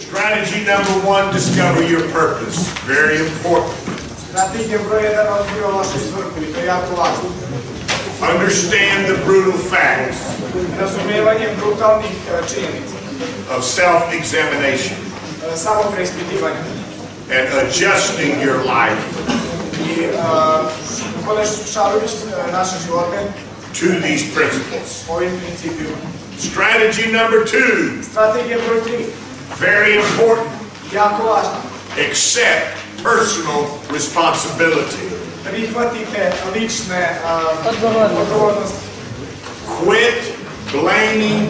Strategy number one, discover your purpose. Very important. Strategija broj 1 otkriva vašu svrhu i to je jako važno. Understand the brutal facts Razumijevanje brutalnih činjenica, of self-examination samo preispitivanje and adjusting your life i naše živote to these principles. ovim principima. Strategy number two, Strategija broj 3, very important. Accept personal responsibility. Prihvatite lične Odgovornosti. odgovornosti. Quit blaming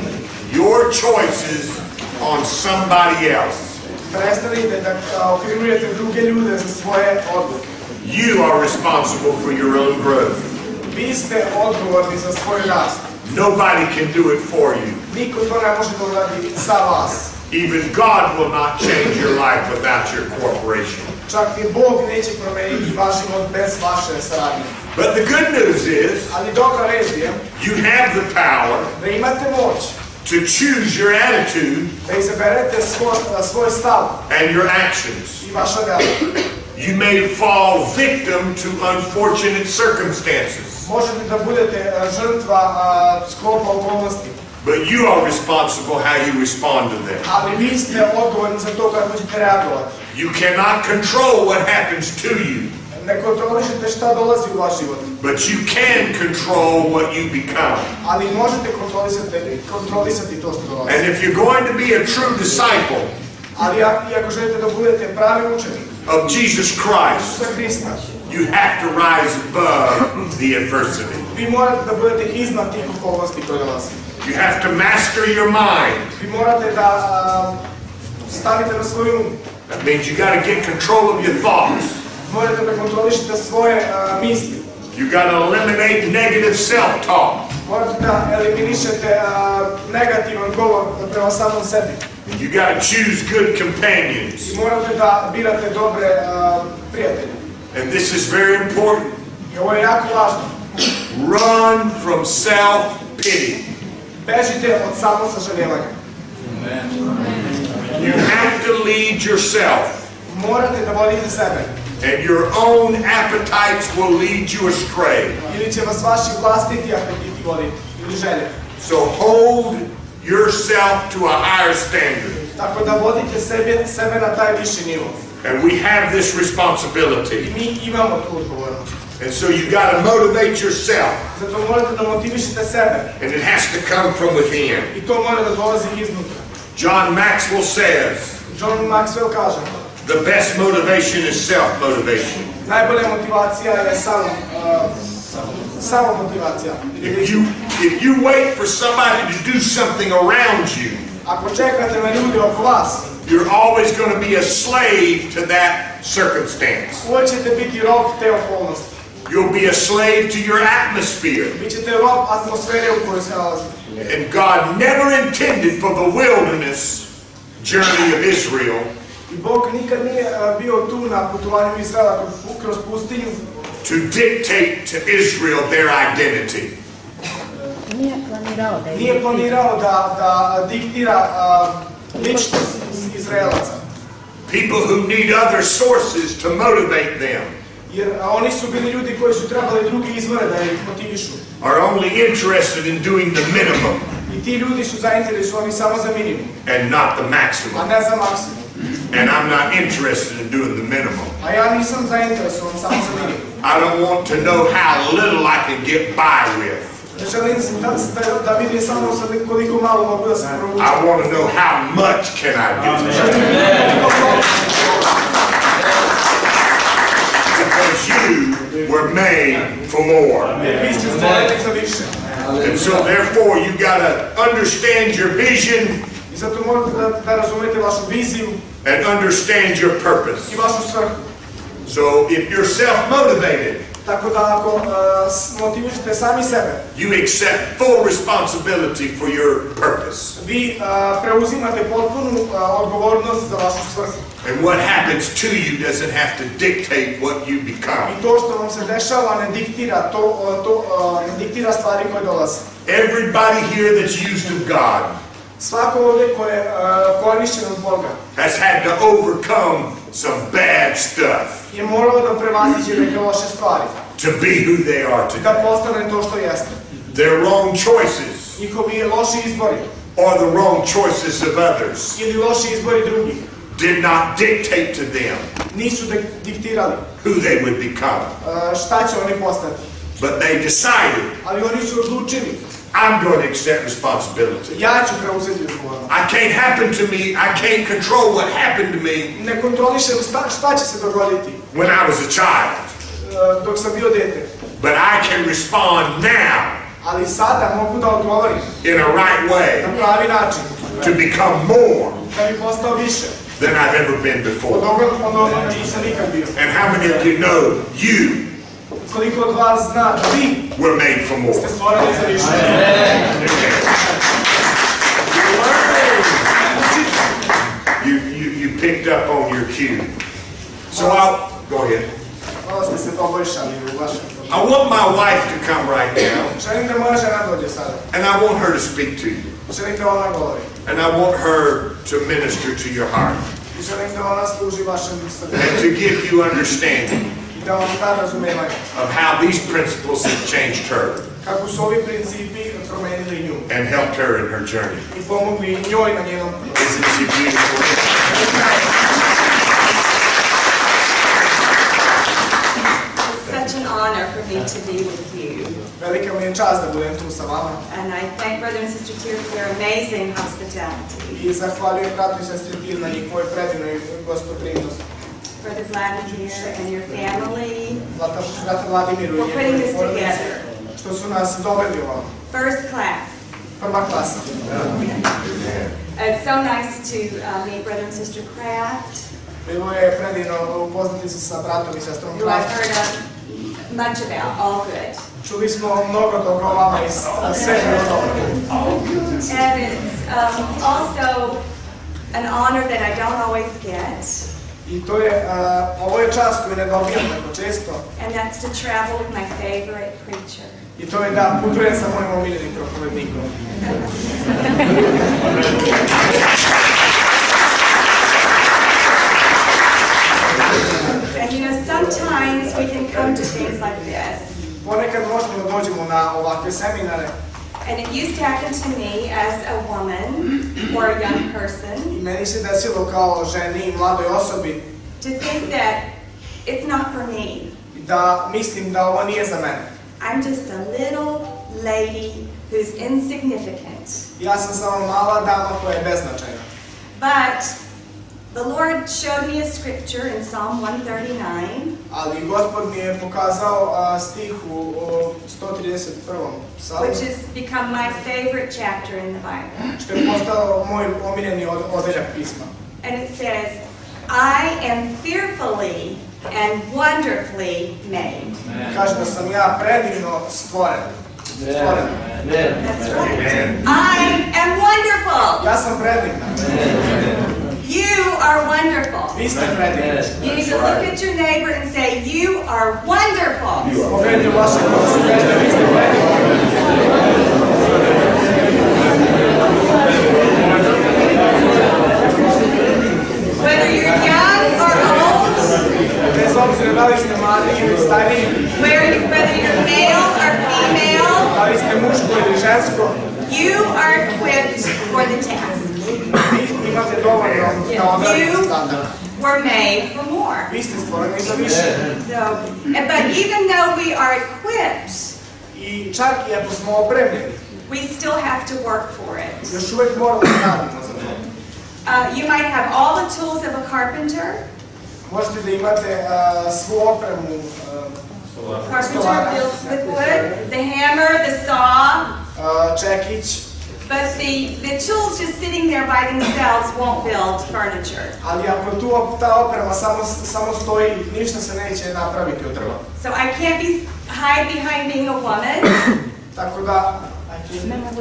your choices on somebody else. Prestanite da okrivljujete druge ljude za svoje odluke. You are responsible for your own growth. Vi ste odgovorni za svoj rast. Nobody can do it for you. Niko to ne može da uradi za vas. Even God will not change your life without your cooperation. Čak i Bog neće promeniti vaš život bez vaše saradnje. But the good news is Ali dobra vest je you have the power da imate moć to choose your attitude da izaberete svoj, svoj stav and your actions. i vaša dela. You may fall victim to unfortunate circumstances, Možete da budete a, žrtva a, sklopa okolnosti, but you are responsible how you respond to them. ali vi ste odgovorni za to kako ćete reagovati. You cannot control what happens to you, Ne kontrolišete šta dolazi u vaš život, but you can control what you become. ali možete kontrolisati, kontrolisati to što dolazi. And if you're going to be a true disciple Ali ako želite da budete pravi učenik of Jesus Christ, Hrista, you have to rise above the adversity. vi morate da budete iznad tih okolnosti koje dolazi. You have to master your mind. Vi morate da a, na svoj um. That means you got to get control of your thoughts. Morate da kontrolišete svoje misli. You got to eliminate negative self-talk. Morate da eliminišete negativan govor prema samom sebi. You got to choose good companions. I morate da birate dobre prijatelje. And this is very important. I ovo je jako važno. Run from self-pity. Bežite od samosažaljevanja. You have to lead yourself. Morate da vodite sebe. And your own appetites will lead you astray. Ili će vas vaši vlastiti apetiti voditi. Ili želje. So hold yourself to a higher standard. Tako da vodite sebe, sebe na taj viši nivo. And we have this responsibility. I mi imamo tu odgovornost. And so you got to motivate yourself. Zato morate da motivišete sebe. And it has to come from within. I to mora da dolazi iznutra. John Maxwell says, John Maxwell kaže, the best motivation is self-motivation. najbolja motivacija je samo, samo motivacija. If you, if you wait for somebody to do something around you, Ako čekate na ljude oko vas, you're always going to be a slave to that circumstance. uvijek ćete biti rob te okolnosti. You'll be a slave to your atmosphere. Bićete rob atmosfere u kojoj se nalazite. And God never intended for the wilderness journey of Israel I Bog nikad nije bio tu na putovanju Izraela kroz, kroz pustinju to dictate to Israel their identity. Nije planirao da da, da diktira uh, ličnost. People who need other sources to motivate them Jer a, oni su bili ljudi koji su trebali drugi izvore da ih motivišu. are only interested in doing the minimum I ti ljudi su zainteresovani samo za minimum, and not the a maximum. ne za maksimum. And I'm not interested in doing the minimum. A ja nisam zainteresovan samo za minimum. I don't want to know how little I can get by with. Želim da, da, da vidim samo sa koliko malo mogu da se provučem. I want to know how much can I do. Because were made for more. Vi ste stvoreni za više. And so therefore you got to understand your vision I zato morate da, da razumete vašu viziju and understand your purpose. i vašu svrhu. So if you're self-motivated, Tako da ako uh, motivišete sami sebe, you accept full responsibility for your purpose. vi uh, preuzimate potpunu uh, odgovornost za vašu svrhu. And what happens to you doesn't have to dictate what you become. I to što vam se dešava ne diktira, to, to ne diktira stvari koje dolaze. Everybody here that's used of God Svako ovdje ko je uh, korišćen od Boga has had to overcome some bad stuff je morao da prevaziđe neke loše stvari, to be who they are today. da postane to što jeste. Their wrong choices Njihovi loši izbori or the wrong choices of others ili loši izbori drugih did not dictate to them nisu diktirali who they would become. uh, šta će oni postati. But they decided, Ali oni su odlučili, I'm going to accept responsibility. ja ću preuzeti odgovornost. I can't happen to me, I can't control what happened to me Ne kontrolišem šta, šta će se dogoditi when I was a child. dok sam bio dete. But I can respond now Ali sada mogu da odgovorim in a right way na pravi način. to become more Da bi postao više than I've ever been before. od onoga što sam nikad bio. And how many of you know you Koliko od vas zna da vi were made for more? ste stvoreni za više. You, you, you picked up on your cue. So I'll, go ahead. Malo ste se poboljšali u vašem I want my wife to come right now, Želim da moja žena dođe sada. and I want her to speak to you. Želim da ona govori. And I want her to minister to your heart I želim da ona služi vašem srcu. and to give you understanding I da vam of how these principles have changed her Kako su ovi principi promenili nju. and helped her in her journey. I pomogli njoj na njenom putu. Isn't she beautiful? It's such an honor for me to be with you. Velika mi je čast da budem tu sa vama. And I thank Brother and Sister Tier for their amazing hospitality. I zahvaljujem bratu i sestri Tir na njihovoj predivnoj gostoprimnosti. Brother Vladimir and your family Brata, brata Vladimiru i for putting this together. što su nas doveli ovamo. First class. Prva klasa. It's so nice to uh, meet Brother and Sister Kraft, Bilo je predivno upoznati se sa bratom i sestrom who I've Kraft. heard of much about, all good. Čuli smo mnogo toga o vama i sve je dobro. And it's um, also an honor that I don't always get, I to je, uh, ovo je čast koju ne dobijam tako često. and that's to travel with my favorite preacher. I to je da putujem sa mojim omiljenim propovednikom. And you know, sometimes we can come to things like this, Ponekad možemo dođemo na ovakve seminare and it used to happen to me as a woman or a young person i meni se desilo kao ženi i mladoj osobi to think that it's not for me. da mislim da ovo nije za mene. I'm just a little lady who's insignificant. Ja sam samo mala dama koja je beznačajna. But the Lord showed me a scripture in Psalm 139 Ali gospod mi je pokazao a, stih u o, 131. psalmu, which has become my favorite chapter in the Bible. što je postao moj omiljeni od, odeljak pisma. And it says, I am fearfully and wonderfully made. Kaže da sam ja predivno stvoren. Stvoren. That's right. I am wonderful. Ja sam predivna. You are wonderful. Vi ste predivni. You need to look at your neighbor and say, You are wonderful. Pogledajte u vaše kosu, kažete vi ste predivni. Whether you're young or old, Bez obzira da li ste mladi ili stariji, whether whether you're male or female, da li ste muško ili žensko, you are equipped for the task. We're made for more. Vi ste stvoreni za više. So, but even though we are equipped, I čak i ako smo opremljeni, we still have to work for it. još uvek moramo da radimo za to. Uh, you might have all the tools of a carpenter. Možete da imate a, svu opremu, a, Carpenter builds with wood, the hammer, the saw, a, čekić, but the, the tools just sitting there by themselves won't build furniture. ali ako tu ta oprema samo, samo stoji, ništa se neće napraviti od drva. So I can't be hide behind being a woman. Tako da,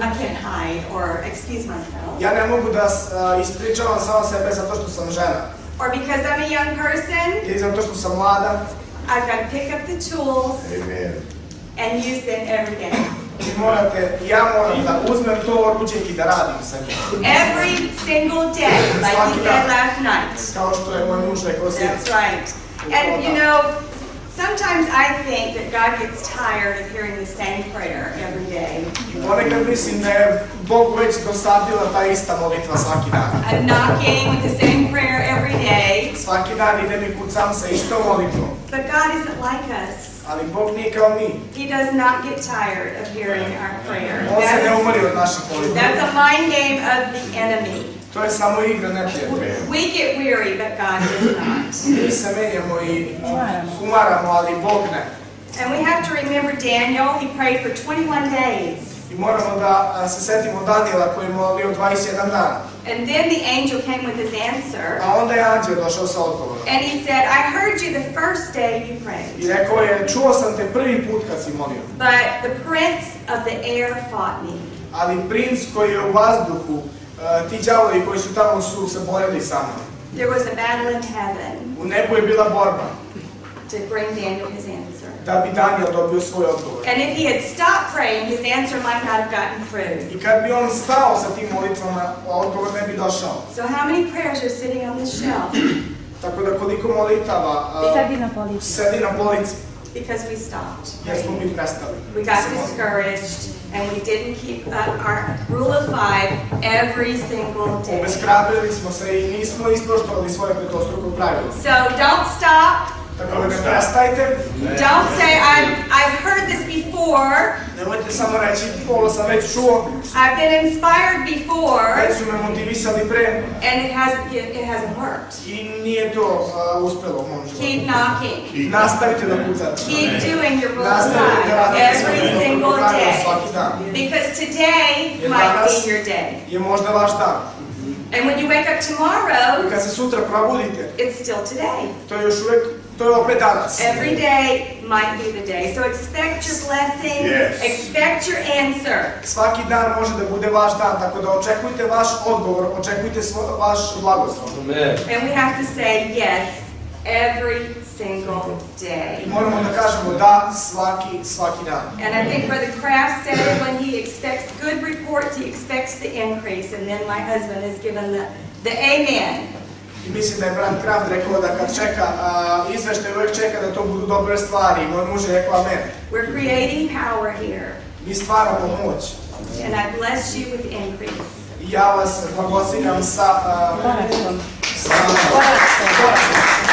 I can't hide or excuse myself. ja ne mogu da a, ispričavam samo sebe zato što sam žena. Or because I'm a young person, Ili zato što sam mlada, I've got to pick up the tools Amen. and use them every day. Vi morate, ja moram da uzmem to oruđe i da radim sa njim. Every single day, like he said last night. Kao što je moj muž rekao That's sinoć. right. And you know, sometimes I think that God gets tired of hearing the same prayer every day. Ponekad mislim da je Bog već dosadila ta ista molitva svaki dan. I'm knocking with the same prayer every day, Svaki dan idem i kucam sa istom molitvom. but God isn't like us. Ali Bog nije. He does not get tired of hearing our prayer. On se ne That's, umori od naših molitva. that's a mind game of the enemy. To je samo igra neprijatelja. We get weary, but God does not. Mi se menjamo i Umaramo. umaramo, ali Bog ne. And we have to remember Daniel, he prayed for 21 days. I moramo da se setimo Danijela koji je molio 21 dana. And then the angel came with his answer. A onda je anđeo došao sa odgovorom. And he said, I heard you the first day you prayed, I rekao je, čuo sam te prvi put kad si molio. but the prince of the air fought me. Ali princ koji je u vazduhu, ti đavoli koji su tamo su se borili sa mnom. There was a battle in heaven U nebu je bila borba to bring Daniel his answer. da bi Danijel dobio svoj odgovor. And if he had stopped praying, his answer might not have gotten through. I kad bi on stao sa tim molitvama, odgovor ne bi došao. So how many prayers are sitting on this shelf? Tako da koliko molitava a, Sedi na polici. sedi na polici, Because we stopped jer smo mi prestali. We got discouraged and we didn't keep up our rule of five every single day. Obeskrabrili smo se i nismo ispoštovali svoje petostruko pravilo. So don't stop. Tako da ne prestajte, Don't say, I've, I've heard this before. nemojte samo reći, ovo sam već čuo, I've been inspired before. već su me motivisali pre And it hasn't, it, it hasn't worked. i nije to a, uspelo u mom životu. Keep knocking. Nastavite da kucate. Keep doing your svoje every single day. svaki dan. Because today might be your day. Je možda vaš dan. And when you wake up tomorrow, kad se sutra probudite, it's still today. to je još uvek, to je. Every day might be the day. So expect your blessing. Yes. Expect your answer. Svaki dan može da bude vaš dan, tako da očekujte vaš odgovor, očekujte svo, vaš blagoslov. And we have to say yes every single day. I moramo da kažemo da svaki, svaki dan. And I think Brother Kraft said it when he expects good reports, he expects the increase. And then my husband has given the, the amen. I mislim da je brat Kraft rekao da kad čeka a, izveštaj, uvek čeka da to budu dobre stvari. Moj muž je rekao amen. We're creating power here. Mi stvaramo moć. And I bless you with increase. I ja vas blagosiljam sa... a, Porastom. sa Porastom. porastom.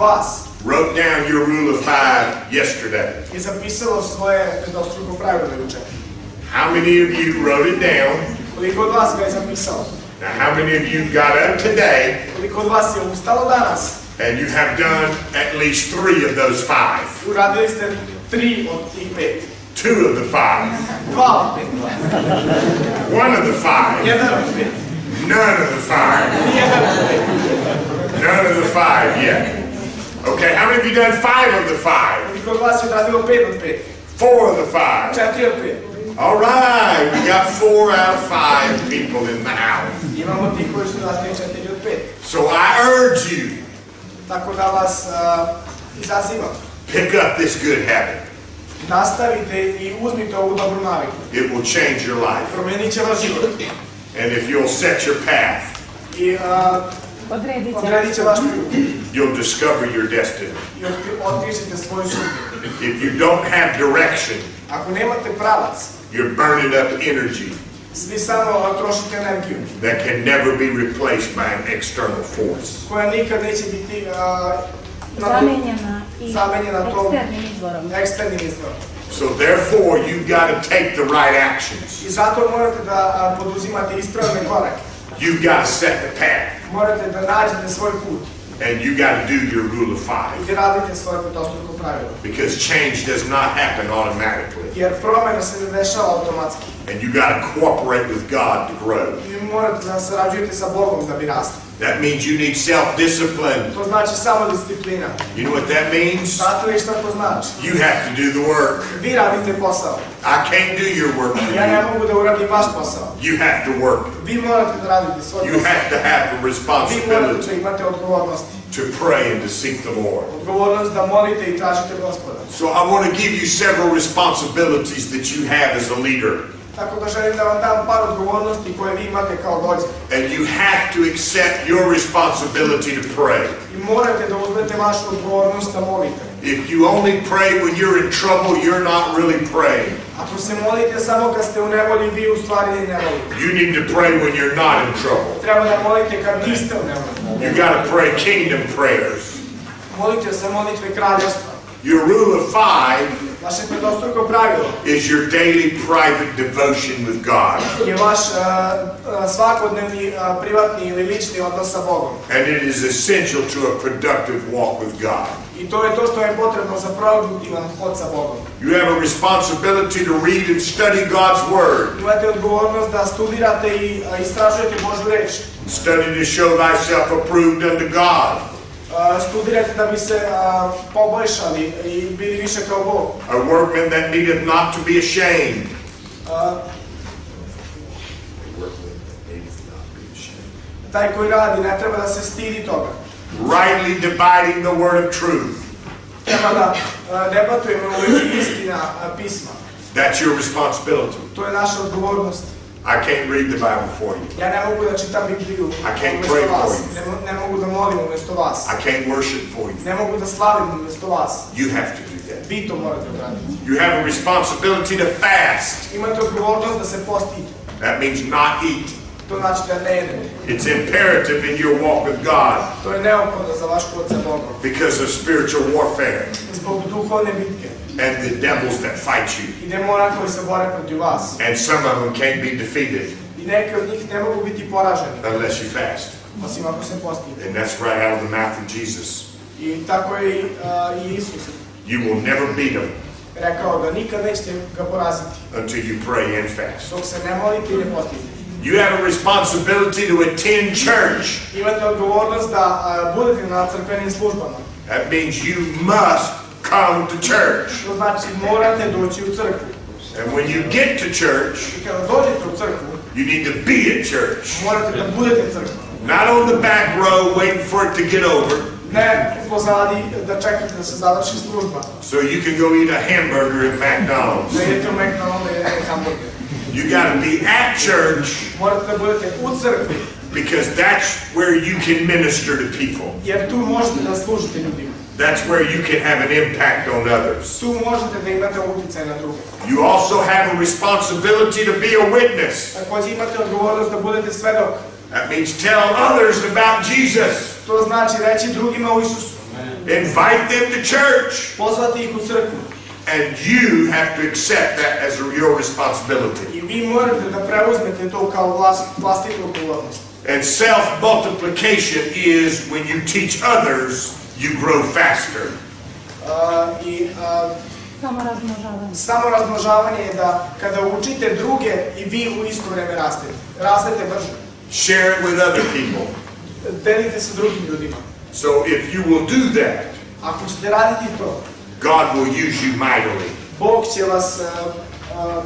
Od wrote down your rule of five yesterday? zapisalo svoje petostruko pravilo juče? How many of you wrote it down? Koliko od vas ga je zapisalo? Now, how many of you got up today Koliko od vas je ustalo danas? and you have done at least three of those five? Uradili ste tri od tih pet. Two of the five. Dva od pet. One of the five. Jedan od pet. None of the five. None of the five yet. Okay, how many of you done five of the five? Koliko od vas je uradilo pet od pet? Four of the five. Četiri od pet. All right, we got four out of five people in the house. Imamo ti koji su uradili četiri od pet. So I urge you, Tako da vas a, izazivam. pick up this good habit. Nastavite i uzmite ovu dobru naviku. It will change your life. Promenit će vaš život. And if you'll set your path, I a, Odredit će. odredit će vaš put. you'll discover your destiny. I otkri- otkrićete svoju sudbinu. If you don't have direction, Ako nemate pravac, you're burning up energy samo trošite energiju. that can never be replaced by an external force. koja nikad neće biti a, na- Zamenjena i Zamenjena tom- eksternim izvorom. eksternim izvorom. So therefore, you've got to take the right actions. I zato morate da poduzimate ispravne korake. You've got to set the path. Morate da nađete svoj put And you got to do your rule of five. i da radite svoje petostruko pravilo. Because change does not happen automatically. Jer promjena se ne dešava automatski. And you got to cooperate with God to grow. Morate da sarađujete sa Bogom da bi. That means you need self-discipline. To znači samo disciplina. You know what that means? Znate li šta to znači? You have to do the work. Vi radite posao. I can't do your work for Ja ne you. mogu da uradim vaš posao. You have to work. Vi morate da radite svoj You have to have the Vi morate responsibility da imate odgovornost. to pray and to seek the Lord. Odgovornost da molite i tražite gospoda. So I want to give you several responsibilities that you have as a leader. Tako da želim da vam dam par odgovornosti koje vi imate kao vođe. And you have to accept your responsibility to pray. I morate da uzmete vašu odgovornost da molite. If you only pray when you're in trouble, you're not really praying. Ako se molite samo kad ste u nevolji, vi u stvari ne volite. You need to pray when you're not in trouble. Treba da molite kad niste u nevolji. You got to pray kingdom prayers. Molite se molitve kraljevstva. Your rule of five Vaše pedostruko pravilo is your daily private devotion with God. je vaš eh, eh, svakodnevni eh, privatni ili lični odnos sa Bogom. And it is essential to a productive walk with God. I to je to što je potrebno za produktivan hod sa Bogom. You have a responsibility to read and study God's Word. Imate odgovornost da studirate i istražujete Božju reč. Study to show thyself approved unto God. Studirate da bi se poboljšali i bili više kao Bog. A workman that needeth not to be ashamed. Taj koji radi ne treba da se stidi toga. Rightly dividing the word of truth. Treba da debatujemo u vezi istina pisma. That's your responsibility. To je naša odgovornost. I can't read the Bible for you. Ja ne mogu da čitam Bibliju I can't pray for vas. you. Ne, ne mogu da molim umjesto vas. I can't worship for you. Ne mogu da slavim umjesto vas. You have to do that. Vi to morate odraditi. You have a responsibility to fast. Imate odgovornost da se postite. That means not eat. To znači da ne jedete. It's imperative in your walk with God To je neophodno za vaš hod sa Bogom. because of spiritual warfare Zbog duhovne bitke and the devils that fight you. i demona koji se bore protiv vas. And some of them can't be defeated I neki od njih ne mogu biti poraženi, unless you fast. osim ako se postite. And that's right out of the mouth of Jesus. I tako je i, a, i Isus You will never beat them rekao da nikad nećete ga poraziti until you pray and fast. dok se ne molite i ne postite. You have a responsibility to attend church. Imate odgovornost da a, budete na crkvenim. That means you must come to church. To znači morate doći u crkvu. And when you get to church, I kada dođete u crkvu, you need to be at church. morate da budete crkva. Not on the back row waiting for it to get over Ne pozadi da čekate da se završi služba. so you can go eat a hamburger at McDonald's. Da idete u McDonald's i jedete hamburger. You got to be at church Morate da budete u crkvi, because that's where you can minister to people. Jer tu možete da služite ljudima. That's where you can have an impact on others. Tu možete da imate utjecaj na druge. You also have a responsibility to be a witness. Također imate odgovornost da budete svedok. That means tell others about Jesus. To znači reći drugima o Isusu. Invite them to church. Pozvati ih u crkvu. And you have to accept that as your responsibility. I vi morate da preuzmete to kao vlast, vlastitu odgovornost. And self-multiplication is when you teach others, you grow faster. A, I a, Samo razmnožavanje. samo razmnožavanje je da kada učite druge i vi u isto vreme rastete. Rastete brže. Share it with other people. Delite se drugim ljudima. So if you will do that, Ako ćete raditi to, God will use you mightily. Bog će vas a, a,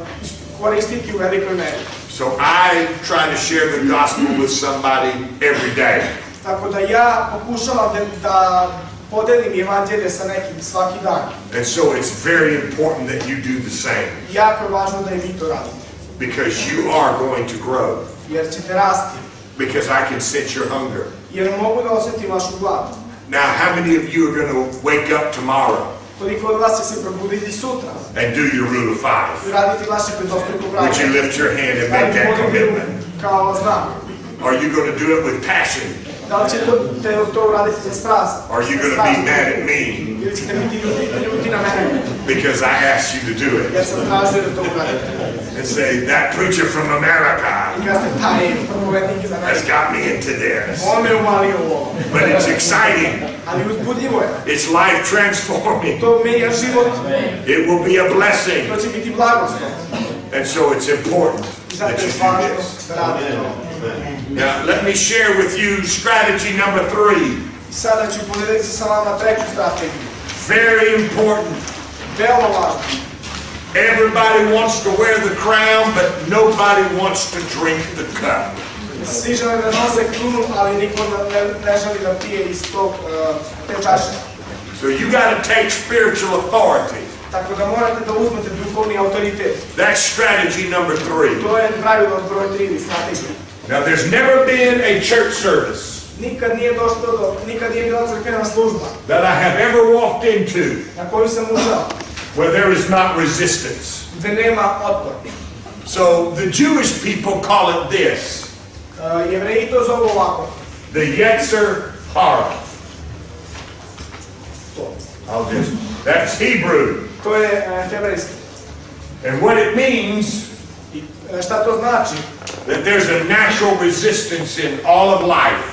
koristiti u velikoj meri. So I try to share the gospel with somebody every day. Tako da ja pokušavam da, da podelim evanđelje sa nekim svaki dan. And so it's very important that you do the same Jako je važno da i vi to radite. because you are going to grow. Jer ćete rasti. Because I can sense your hunger. Jer mogu da osjetim vašu glavu. Now, how many of you are going to wake up tomorrow Koliko od vas će se probuditi sutra and do your rule of five? raditi vaše petostruko Would you lift your hand and make that commitment? Kao znak. Are you going to do it with passion? Da li ćete to, te, to uraditi za strast? Are you going to be mad at me Ili ćete biti ljuti, ljuti na mene? because I asked you to do it? sam tražio da to uradite. And say, that preacher from America I kad ste taj propovednik iz has got me into this. On me uvalio ovo. But it's exciting. Ali uzbudljivo je. It's life transforming. To menja život. It will be a blessing. To će biti blagoslov. And so it's important that you do this. Da radite to. Now, let me share with you strategy number three. Sada ću podijeliti sa vama treću strategiju. Very important. Veoma važno. Everybody wants to wear the crown, but nobody wants to drink the cup. Svi žele da nose krunu, ali niko ne, ne želi da pije iz tog, uh, te čaše. So you got to take spiritual authority. Tako da morate da uzmete duhovni autoritet. That's strategy number three. To je pravilo broj 3 ili strategija. Now, there's never been a church service Nikad nije došlo do, nikad nije bila crkvena služba that I have ever walked into na koju sam ušao, where there is not resistance. gde nema otpor. So the Jewish people call it this Uh, jevreji to zovu ovako. the Yetzer Hara. To, I'll just, that's Hebrew. to je uh, hebrejski. And what it means I uh, šta to znači? that there's a natural resistance in all of life.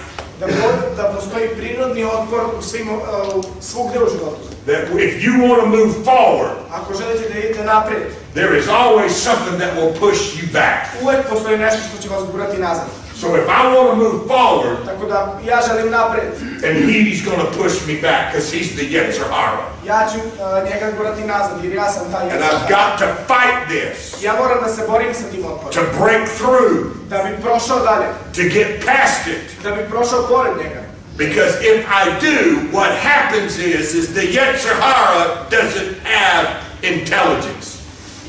Da, po- da postoji prirodni otpor u svim, uh, u svugde u životu. That if you want to move forward, Ako želite da idete naprijed, there is always something that will push you back. uvek postoji nešto što će vas gurati nazad. So if I want to move forward, Tako da ja želim naprijed. and he's going to push me back because he's the Yetzer Hara. Ja ću uh, njega gurati nazad jer ja sam taj And. I've got to fight this Ja moram da se borim sa tim otporom. to break through, Da bi prošao dalje. to get past it. Da bi prošao pored njega. Because if I do, what happens is, is the Yetzer Hara doesn't have intelligence.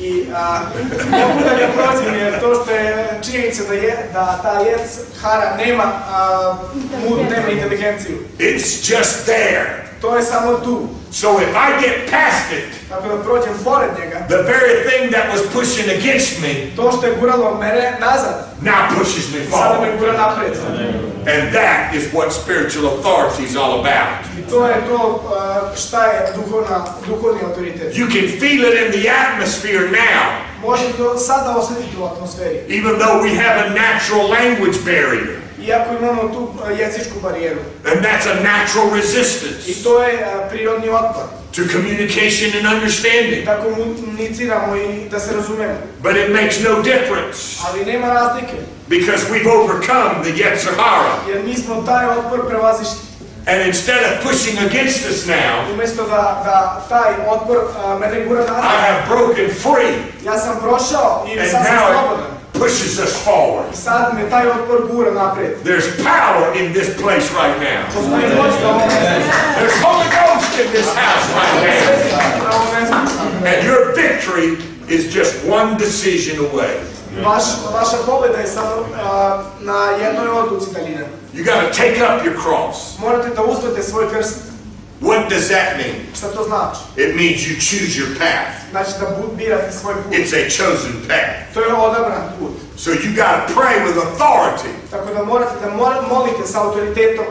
I a, mogu da ga prođem jer to što je činjenica da, je, da ta jec hara nema a, mud, nema inteligenciju. It's just there. To je samo tu. So if I get past it, Tako da prođem pored njega. the very thing that was pushing against me To što je guralo mene nazad, now pushes me sada forward. me gura napred. And that is what spiritual authority is all about. I to je to uh, šta je duhovna, duhovni autoritet. You can feel it in the atmosphere now, Možete sada osjetiti u atmosferi. even though we have a natural language barrier. Imamo tu a, jezičku barijeru. And that's a natural resistance to je a, prirodni otpor. to communication and understanding. Da komuniciramo i da se razumemo. But it makes no difference Ali nema razlike. because we've overcome the Yetzer Hara. Jer mi smo taj otpor prevazišli. And instead of pushing against us now, Umjesto da, da taj otpor a, mene gura I have broken free. ja sam prošao i And now pushes us forward. Sad me taj otpor gura napred. There's power in this place right now. There's Holy Ghost in this house right now. And your victory is just one decision away. Vaš, vaša pobjeda je samo na jednoj odluci daljine. You got to take up your cross. Morate da uzmete svoj krst. What does that mean? Šta to znači? It means you choose your path. Znači da bu- birate svoj put. It's a chosen path. To je odabran put. So you got to pray with authority. Tako da morate da mor- molite sa autoritetom.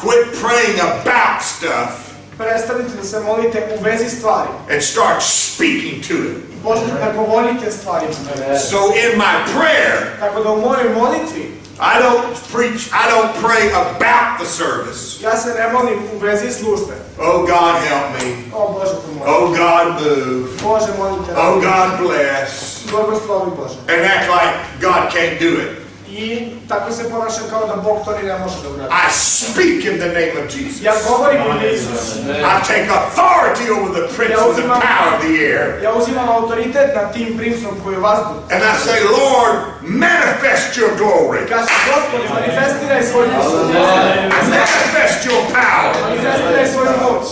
Quit praying about stuff Prestanite da se molite u vezi stvari. and start speaking to it. Počnite da govorite stvarima. So in my prayer, Tako da u mojoj molitvi I don't preach, I don't pray about the service. ja se ne molim u vezi službe. Oh God, help me. O Bože pomozi. Oh God, move. Bože molite. Oh God, bless. Blagoslovi Bože. And act like God can't do it. I tako se ponašam kao da Bog to ni ne može da uradi. I speak in the name of Jesus. Ja govorim u ime Isusa. I take authority over the prince of the power of the air. Ja uzimam autoritet nad tim prinsom koji je vazduh. And I say, Lord, manifest your glory. Kaže, Gospodi, manifestiraj svoj moć. Manifest your power. Manifestiraj svoju moć.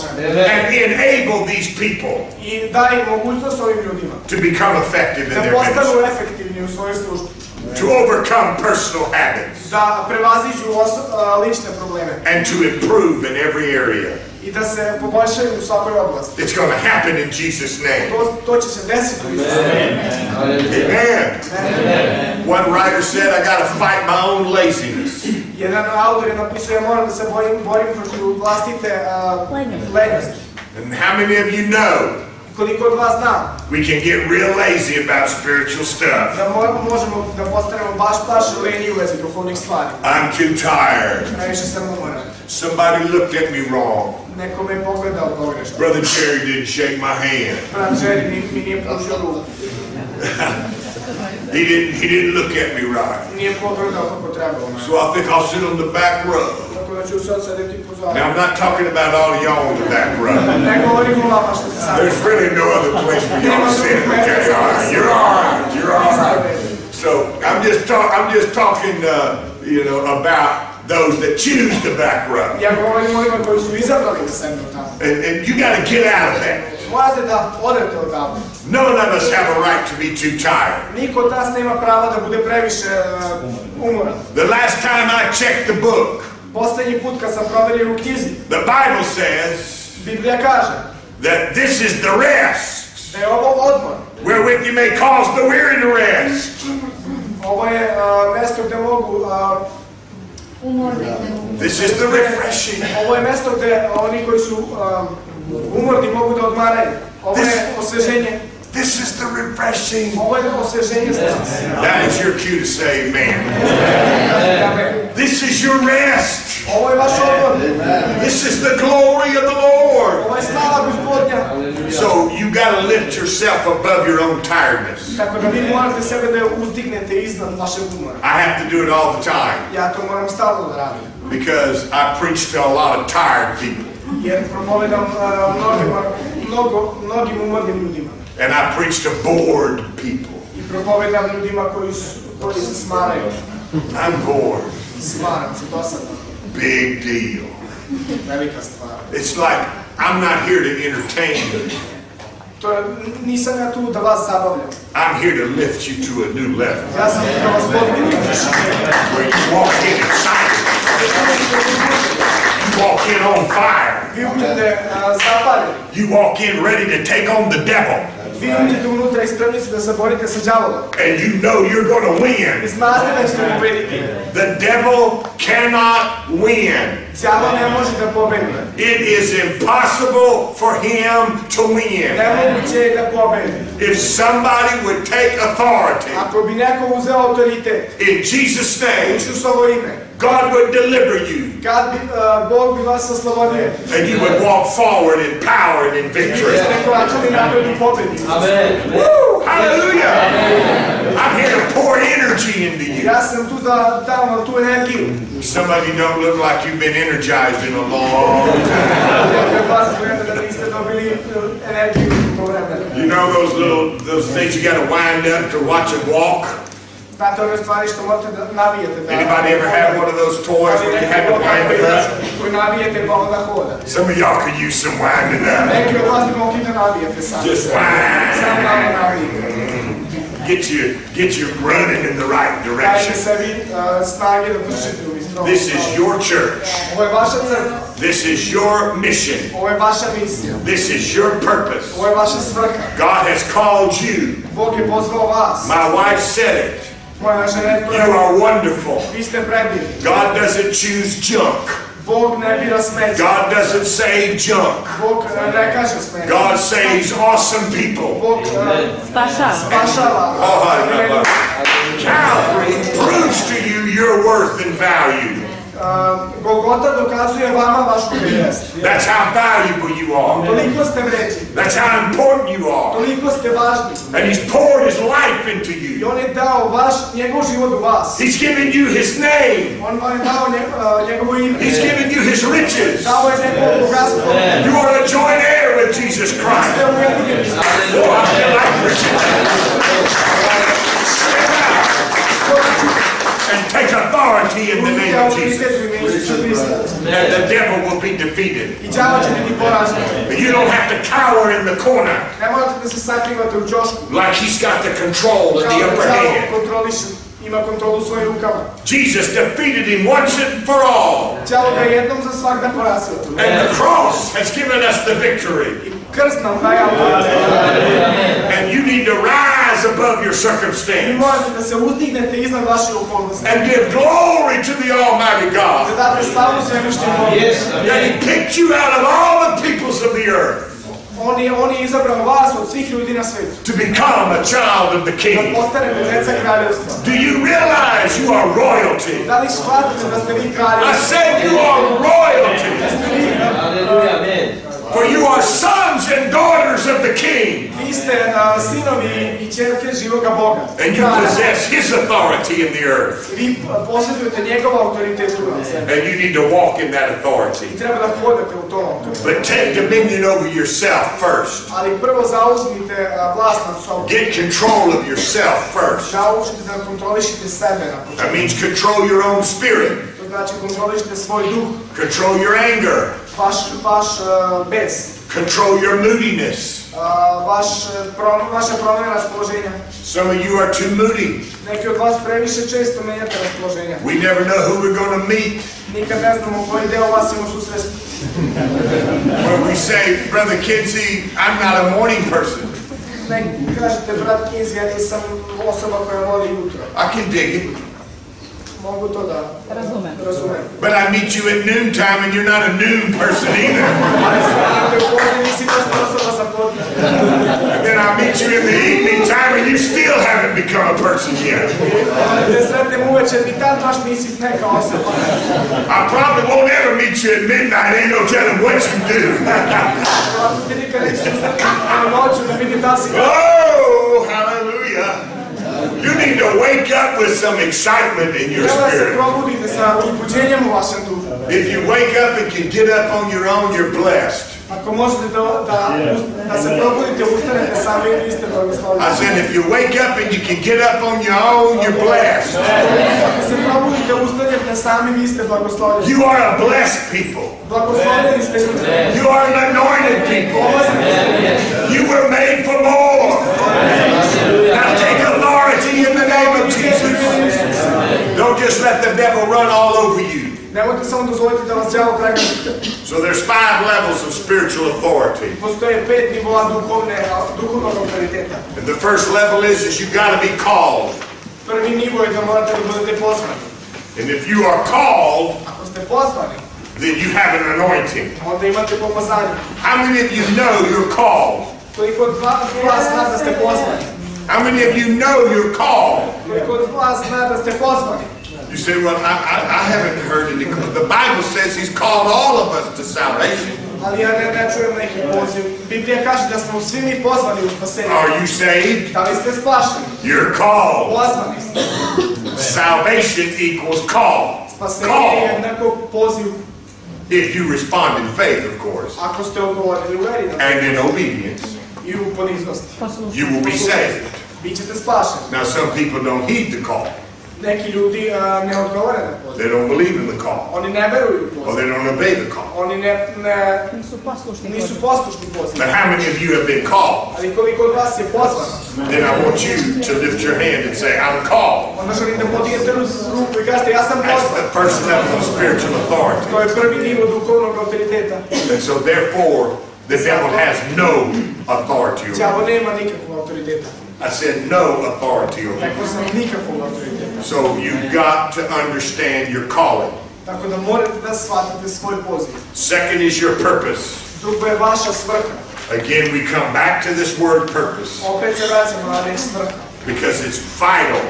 And enable these people I daj mogućnost ovim ljudima to become effective in da their postanu ministry. efektivni u svojoj službi. To overcome personal habits. Da prevaziđu oso- a, lične probleme. And to improve in every area. I da se poboljšaju u svakoj oblasti. It's going to happen in Jesus' name. To, to će se desiti u Isusu. Amen. One writer said, I got to fight my own laziness. Jedan autor je napisao, ja moram da se borim, borim protiv vlastite a, Lenjosti. lenjosti. And how many of you know Koliko od vas zna we can get real lazy about spiritual stuff? da mo- možemo da postanemo baš, baš lenji u vezi duhovnih stvari. I'm too tired. Najviše sam umoran. Somebody looked at me wrong. Neko me pogledao pogrešno. Brother Jerry didn't shake my hand. Brat Žeri mi, mi nije pružio ruku. He didn't, he didn't look at me right. Nije pogledao kako. So I think I'll sit on the back row. Tako da ću sad sedeti Now. I'm not talking about all of y'all in the back row. Ne govorim o vama što se sad... There's really no other place for y'all to sit. Okay, all right, you're all right, you're all right. So I'm just talk, I'm just talking, uh, you know, about those that choose the back row. Ja govorim o onima koji su izabrali da sednu tamo. And, and you got to get out of that. Morate da odete odavde. None of us have a right to be too tired. Niko od nema prava da bude previše uh. The last time I checked the book, Poslednji put kad sam proverio u knjizi, the Bible says Biblija kaže that this is the rest da je ovo odmor. wherewith you may cause the weary to rest. Ovo je uh, mesto gde mogu... Uh, This is the refreshing. ovo je mesto gde oni koji su um, umorni mogu da odmaraju. Ovo je osveženje. This is the refreshing. That is your cue to say amen. This is your rest. Ovo je vaš odmor. This is the glory of the Lord. Ovo je slava gospodnja. So you got to lift yourself above your own tiredness. Tako da vi morate sebe da uzdignete iznad vašeg umora. I have to do it all the time Ja to moram stalno da radim. because I preach to a lot of tired people. Jer propovedam mnogima, mnogo, mnogim umornim ljudima. And I preach to bored people. I propovedam ljudima koji, su, koji se smaraju. I'm bored. Smaram se dosadno. Big deal. Velika stvar. It's like I'm not here to entertain you. To je, nisam ja tu da vas zabavljam. I'm here to lift you to a new level Ja sam tu da vas podignem na viši nivo. where you walk in excited. You walk in on fire. Vi uđete zapaljeni. You walk in ready to take on the devil. Vi uđete unutra i spremni ste da se borite sa. And you know you're going to win. znate da ćete pobediti. The devil cannot win. Đavo ne može da pobedi. It is impossible for him to win. Nemoguće je da pobedi. If somebody would take authority Ako bi neko uzeo autoritet, in Jesus' name, Isusovo ime, God would deliver you kad bi uh, Bog bi vas oslobodio, and you would walk forward in power and in victory. biste koračali napred i pobedi. Woo! Hallelujah! I'm here to pour energy into you. Ja sam tu da dam vam tu. Some of you don't look like you've been energized in a long time. Jer vas gleda da niste dobili uh, energiju po vremenu. You know those little those things you got to wind up to watch it walk. Znate one stvari što morate da navijete. Da, Anybody ever had one of those toys where you had to wind it up? Koji navijete pa onda hoda. Some of y'all could use some winding up. Neki od vas bi mogli da navijete sami. Just wind. Samo malo navijete. Get you get you running in the right direction. sebi uh, snage da držite u istom. This is your church. Ovo je vaša crkva. This is your mission. Ovo je vaša misija. This is your purpose. Ovo je vaša svrha. God has called you. Bog je pozvao vas. My wife said it. Moja žena je You are wonderful. Vi ste predivni. God doesn't choose junk. Bog ne bira. God doesn't save junk. Bog ne kaže smeće. God saves awesome people. Bog Spašava. spašava. Oh, I Calvary proves to you your worth and value. Golgota dokazuje vama vašu vrijednost. That's how valuable you are. Toliko ste vređi. That's how important you are. Toliko ste važni. And He's poured His life into I you. on je dao vaš, njegov život u vas. He's given you His name. On vam je dao uh, njegovo ime. He's given you His riches. Dao je njegovo bogatstvo. You are a joint heir with Jesus Christ. Ste ujedinjeni. Oh, I feel like preaching. Step out and take authority in the name of Jesus. autoritet u ime Isusa Hrista. And the devil will be defeated. I đavo će biti poražen. And you don't have to cower in the corner Ne morate da se sakrivate u čošku. like he's got the control and the upper hand. ima kontrolu svojim rukama. Jesus defeated him once and for all. Đavo ga je jednom za svakda porazio. And the cross has given us the victory. Krst nam daje autoritet. And you need to rise above your Vi circumstance morate da se uzdignete iznad vaše okolnosti. and give glory to the Almighty Da God. date slavu svevišnjem Bogu. That He picked you out of all the peoples of the earth On je, on je izabrao vas od svih ljudi na svijetu. to become a child of the Da King. postanete djeca kraljevstva. Do you realize you are royalty? Da li shvatate da ste vi I said you are royalty. Da ste vi, Hallelujah, amen. For you are sons and daughters of the King. vi ste a, sinovi i ćerke živoga Boga. And you possess His authority in the earth. Vi posjedujete njegov autoritet na zemlji. And you need to walk in that authority. I treba da hodate u tom autoritetu. But take dominion over yourself first. Ali prvo zauzmite vlast nad sobom. Get control of yourself first. Naučite da kontrolišite sebe na početku. That means control your own spirit, To znači kontrolišite svoj duh, control your anger, vaš a, bes, control your moodiness. a, prom- vaša promjena. Some of you are too moody. Neki od vas previše često menjate raspoloženja. We never know who we're going to meet Nikad ne znamo koji deo vas ćemo susresti. when we say, Brother Kinsey, I'm not a morning person. Neki kažete, brat Kiz, ja nisam osoba koja voli jutro. I can dig it. Mogu to da Razumem. razumem. But I meet you at noontime and you're not a noon person either. Ali sretnete u podne, nisi baš osoba za podne. And then I meet you in the evening time and you still haven't become a person yet. Te sretnem uveče, ni tad baš nisi neka osoba. I probably won't ever meet you at midnight. Ain't no telling what you do. Ako te nikad neću susreti na noću da vidi da si Oh, hallelujah. You need to wake up with some excitement in your Treba spirit. probudite sa uzbuđenjem u vašem duhu. If you wake up and can get up on your own, you're blessed. Ako možete da, da, da se probudite, ustanete sami, vi ste I said, if you wake up and you can get up on your own, you're blessed. Ako se probudite, ustanete sami, vi ste blagoslovljeni. You are a blessed people. Blagoslovljeni ste ljudi. You are an anointed people. You were made for more. Now take Don't just let the devil run all over you. Nemojte samo dozvoliti da vas đavo pregazi. So there's five levels of spiritual authority. Postoje pet nivoa duhovne, duhovnog autoriteta. And the first level is, is you got to be called. Prvi nivo je da morate da budete pozvani. And if you are called, Ako ste pozvani, then you have an anointing. onda imate pomazanje. How many of you know you're called? Koliko od vas vas zna da ste pozvani? How many of you know you're called? Koliko od vas zna da ste pozvani? You say, well, I, I, I haven't heard any. The Bible says He's called all of us to salvation. Ali ja ne, ne čujem neki poziv. Biblija kaže da smo svi mi pozvani u spasenje. Are you saved? Da li ste spašeni? You're called. Pozvani ste. Salvation equals call. Spasenje je Call. jednako poziv If you respond in faith, of course, ako ste odgovorili u veri and in obedience, i u poniznosti. You will be saved. Bićete spašeni. Now, some people don't heed the call. Neki ljudi a, ne odgovore na poziv. They don't believe in the call, Oni ne veruju u or they don't obey the call. Oni ne, ne, Nisu poslušni. nisu poslušni poziv. But how many of you have been called? Ali koliko od vas je pozvano? Then I want you to lift your hand and say, I'm called. Onda želim da podignete ruku i kažete ja sam That's the first level of spiritual authority. To je prvi nivo duhovnog autoriteta. And so, therefore, the devil has no authority over you. Đavo nema nikakvog autoriteta. I said no authority over you. Sam. So, you've got to understand your calling. Tako da morate da shvatite svoj poziv. Second is your purpose. Again, we come back to this word purpose Opet se vraćamo na reč svrha. because it's vital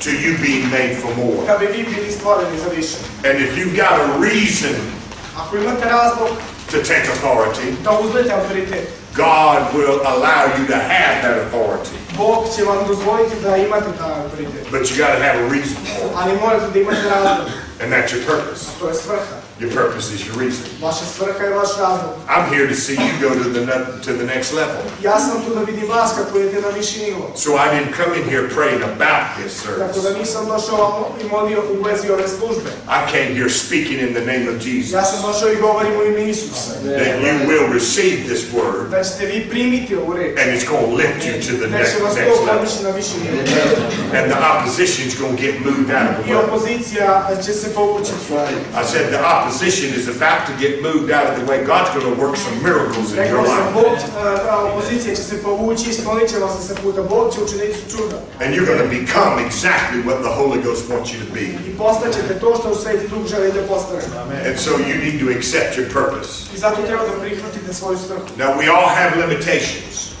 to you being made for more. Da bi vi bili stvoreni za više. And if you've got a reason Ako imate razlog to take authority, da uzmete autoritet, God will allow you to have that authority. Bog će vam dozvoliti da imate taj autoritet. But you got to have a reason for it. Ali morate da imate razlog. And that's your purpose. To je svrha. Your purpose is your reason. Vaša svrha je vaš razlog. I'm here to see you go to the to the next level. Ja sam tu da vidim vas kako idete na viši nivo. So I didn't come in here praying about this Tako da service. nisam došao vam i molio u vezi ove službe. I came here speaking in the name of Jesus Ja sam došao i govorim u ime Isusa. that you will receive this word Da ćete vi primiti ovu reč. and it's going to lift you to the next, će vas next to level. podići na viši nivo. And the opposition is going to get moved out of the way. opozicija će se povući. I said the opposition is about to get moved out of the way. God's going to work some miracles in your life. Bog, a, opozicija će se povući i sklonit će vas sa puta. Bog će učiniti čuda. And you're going to become exactly what the Holy Ghost wants you to be. I postaćete to što u Sveti Duh želi da postanete. And so you need to accept your purpose. I zato treba da prihvatite svoju svrhu. Now, we all have limitations.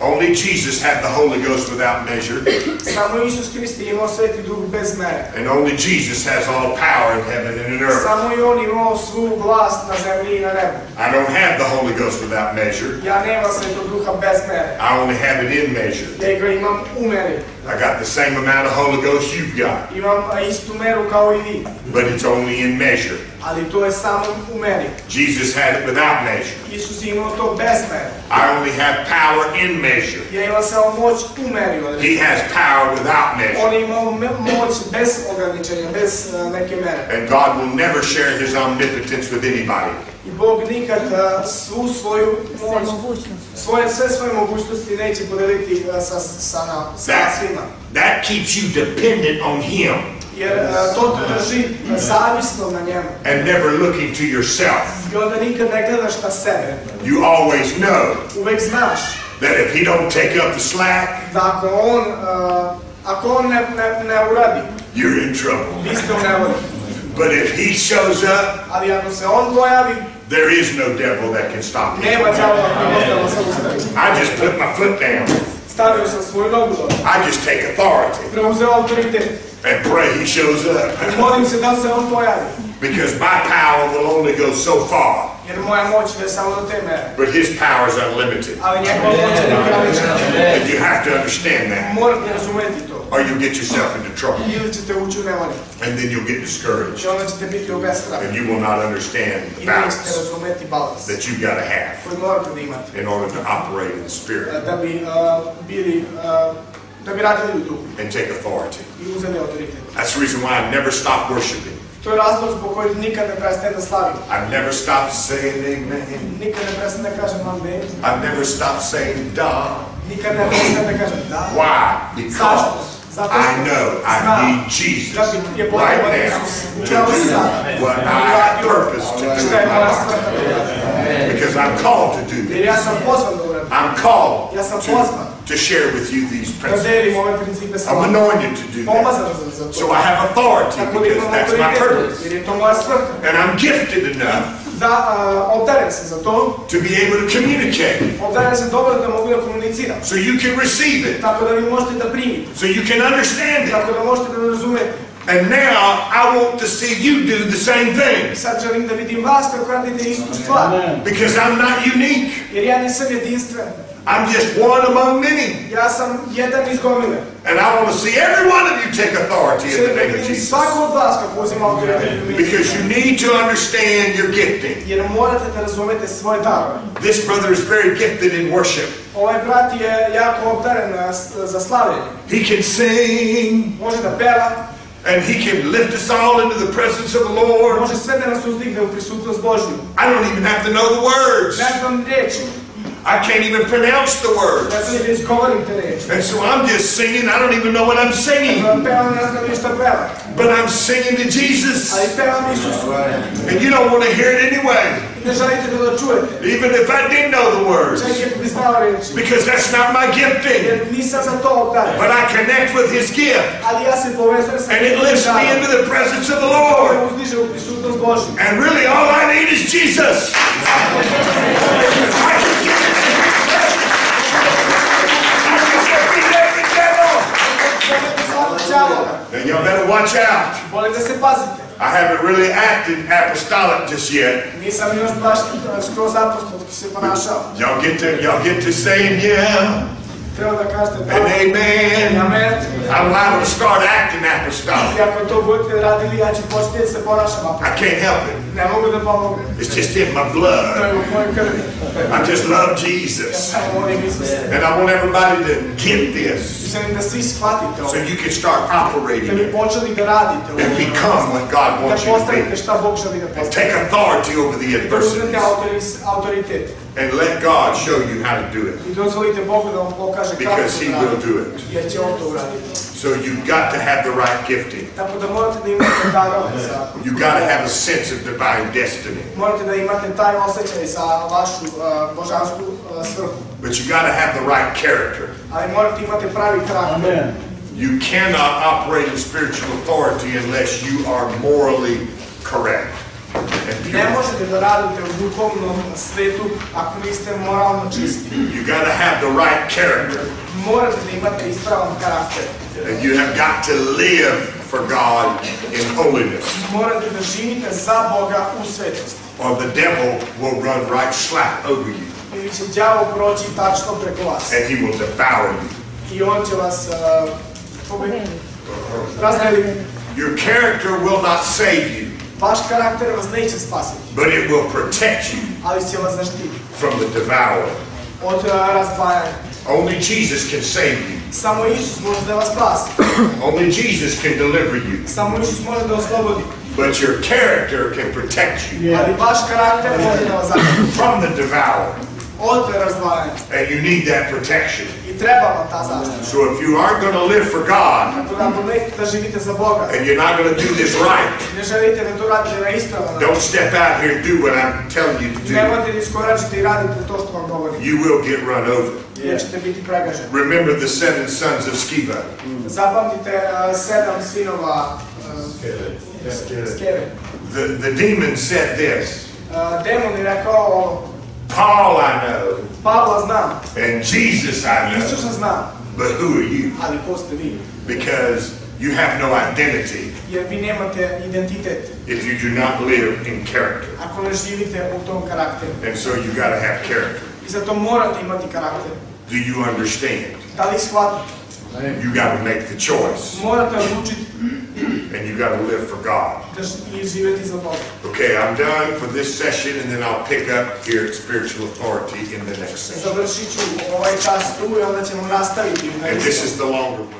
Svi mi imamo a, ograničenja. Only Jesus had the Holy Ghost without measure, Samo Isus Hrist je imao Sveti Duh bez mere. and only Jesus has all power in heaven and in earth. Samo i on imao svu vlast na zemlji i na nebu. I don't have the Holy Ghost without measure. Ja nemam Svetog Duha bez mere. I only have it in measure. Ja ga imam u meri. I got the same amount of Holy Ghost you've got, Imam istu meru kao i vi. but it's only in measure. Ali to je samo u meri. Jesus had it without measure. Isus je imao to bez mere. I only have power in measure. Ja imam samo moć u meri. He has power without measure. On me- moć bez ograničenja, bez uh, neke mere. And God will never share his omnipotence with anybody. I Bog nikad svu svoju moć, svoje, sve svoje mogućnosti neće podeliti sa, sa, nam, sa That, svima. that keeps you dependent on him Jer to te drži zavisno na njemu. and never looking to yourself. I onda nikad ne gledaš na sebe. You always know Uvek znaš that if he don't take up the slack, da ako on, uh, ako on ne, ne, ne uradi, you're in trouble. vi ste u nevolji. But if he shows up, Ali ako se on pojavi, there is no devil that can stop him. nema đavola koji može da vas zaustavi. I just put my foot down. Stavio sam svoju nogu dole. I just take authority Preuzeo autoritet. and pray he shows up. I molim se da se on pojavi. Because my power will only go so far, Jer moja moć ide samo do te mere. but his power is unlimited. Ali njegova moć je neograničena. And you have to understand that, Morate razumeti to. Or you'll get yourself into trouble. Ili ćete ući u nevolju. And then you'll get discouraged. I onda ćete biti u bespravi. And you will not understand the balance that you've got to have koji morate da imate. in order to operate in the Spirit uh, uh, da bi radili u duhu and take authority. i uzeli autoritet. That's the reason why I never stop worshiping. To je razlog zbog kojeg nikad ne prestaje da slavim. I've never stopped saying amen. Nikad ne prestaje da kažem amen. I've never stopped saying da. Nikad ne prestaje da kažem da. Why? Because I know I need Jesus right now to do what I purpose to do in my moja life. stvar da uradim. Because I'm called to do this. ja sam pozvan da uradim. I'm called to, to share with you these principles. delim ove principe sa I'm anointed to do that. Pomazan sam za So. I have authority because that's my purpose. Jer je to moja svrha. And I'm gifted enough Da uh, obdaren se za to. to be able to communicate. Obdaren se dobro da mogu da komuniciram. So you can receive it. Tako da vi možete da primite. So you can understand it. Tako da možete da me razumete. And now I want to see you do the same thing. sad želim da vidim vas kako radite istu stvar. Because I'm not unique. Jer ja nisam jedinstven. I'm just one among many. Ja sam jedan iz gomile. And I want to see every one of you take authority in the name of Jesus. svako od vas kako uzima autoritet. Because you need to understand your gifting. Jer morate da razumete svoje darove. This brother is very gifted in worship. Ovaj brat je jako obdaren za slavljenje. He can sing Može da peva, and he can lift us all into the presence of the Lord. može sve da nas uzdigne u prisutnost Božju. I don't even have to know the words. Ne znam reči, I can't even pronounce the words. ne znam ni da izgovorim. And so I'm just singing. I don't even know what I'm singing. Pevam, ne znam ništa pevam. But I'm singing to Jesus. Ali pevam Isusu. And you don't want to hear it anyway. I ne želite da ga čujete. Even if I didn't know the words. Čak i ako bi znao reči. Because that's not my gifting. Jer nisam za to obdaren. But I connect with his gift. Ali ja se povezujem sa And it lifts me into the presence of the Lord. me uzdiže u prisutnost Božju. And really all I need is Jesus. I Volite svako y'all better watch out. Volim da se pazite. I haven't really acted apostolic just yet. Nisam još baš skroz apostolski se ponašao. Y'all get to y'all get to saying yeah Kažete da. and amen. Amen. I'm liable to start acting apostolic. I to budete radili, ja ću početi se ponašam I can't help it. Ne mogu da pomognem. It's just in my To blood. je u mojoj krvi. I just love Jesus. samo volim Isusa. And I want everybody to get this želim da svi shvatite so you can start Da operating bi it počeli da radite ovo. and become what God wants you to postanete be. šta Bog želi da And take authority over the Da uzmete autoritet. And let God show you how to do it I dozvolite Bogu da vam pokaže kako because He will do it. Jer će On to uraditi. So you've got to have the right gifting. Tako da morate da imate darove za... You got to have a sense of divine destiny. Morate da imate taj osjećaj za vašu božansku svrhu. But you've got to have the right character. Ali morate imati pravi karakter. You cannot operate in spiritual authority unless you are morally correct. Ne pure. možete da radite u duhovnom svetu ako niste moralno čisti. You got to have the right character. Morate da imate ispravan karakter. And you have got to live for God in holiness. Morate da živite za Boga u svetosti. Or the devil will run right slap over you. Ili će đavo proći tačno preko vas. And he will devour you. I on će vas uh, pobe- razdeliti. Your character will not save you, Vaš karakter vas neće spasiti, but it will protect you ali će vas zaštiti from the devourer. od razdvajanja. Only Jesus can save you. Samo Isus može da vas spasi. Only Jesus can deliver you. Samo Isus može da oslobodi. But your character can protect you Ali vaš karakter može da vas zaštiti from the devourer. od razdvajanja. And you need that protection. I treba vam ta zaštita. So if you aren't going to live for God Tako da ako nećete da živite za Boga, and you're not going to do this right, ne želite da to radite na ispravan don't step out here and do what I'm telling you to do. nemojte da i radite to što vam govorim, You will get run over. jer biti pregaženi. Remember the seven sons of Sceva. Zapamtite uh, sedam sinova uh, Skeve. The, the demon said this Demon je rekao ovo, Paul I know, Pavla znam, and Jesus I know, Isusa znam, but who are you? ali ko ste vi? Because you have no identity Jer vi nemate identitet if you do not live in character. ako ne živite u tom karakteru. And so you got to have character. I zato morate imati karakter. Do you understand? Da li? You got to make the choice, Morate odlučiti and you got to live for God. da ž- i živjeti za Boga. Okay, I'm done for this session, and then I'll pick up here at spiritual authority in the next session. Završit ću ovaj čas tu i onda ćemo nastaviti. And this is the longer one.